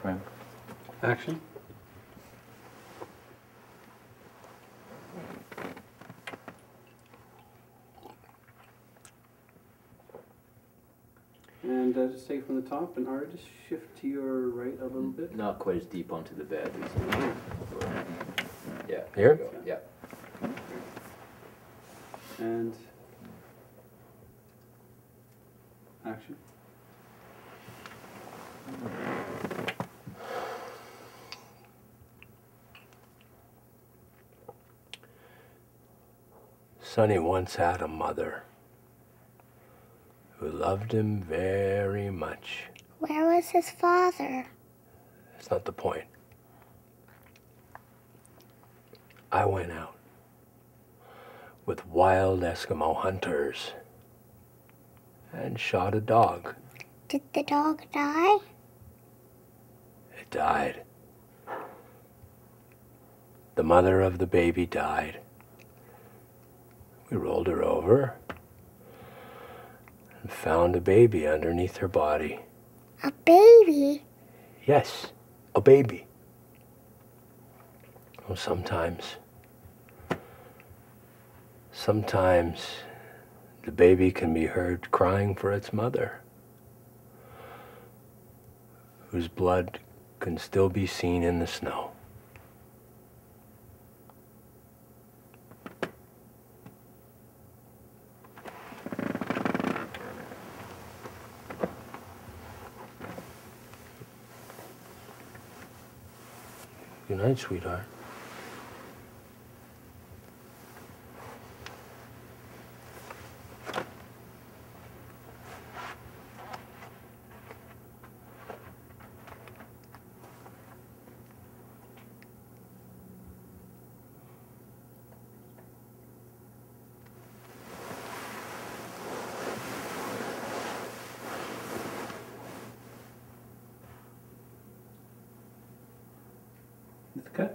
Frank? Action? And uh, just take from the top and Art, just shift to your right a little bit. Not quite as deep onto the bed. Yeah. Here? you go. Yeah. And action. Sonny once had a mother who loved him very much. Where was his father? That's not the point. I went out with wild Eskimo hunters and shot a dog. Did the dog die? Died. The mother of the baby died. We rolled her over and found a baby underneath her body. A baby? Yes, a baby. Well, sometimes, sometimes the baby can be heard crying for its mother, whose blood can still be seen in the snow. Good night, sweetheart. И така.